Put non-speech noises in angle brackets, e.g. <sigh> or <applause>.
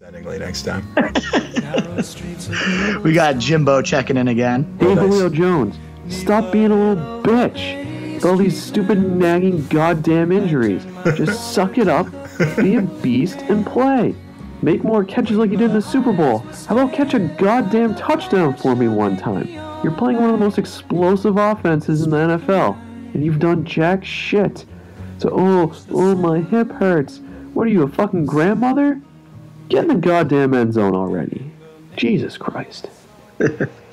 Settingly next time. <laughs> We got Jimbo checking in again. Hey, nice. Julio Jones, stop being a little bitch. With all these stupid, nagging, goddamn injuries. Just <laughs> suck it up, be a beast, and play. Make more catches like you did in the Super Bowl. How about catch a goddamn touchdown for me one time? You're playing one of the most explosive offenses in the NFL, and you've done jack shit. So, oh, oh, my hip hurts. What are you, a fucking grandmother? Get in the goddamn end zone already. Jesus Christ. <laughs>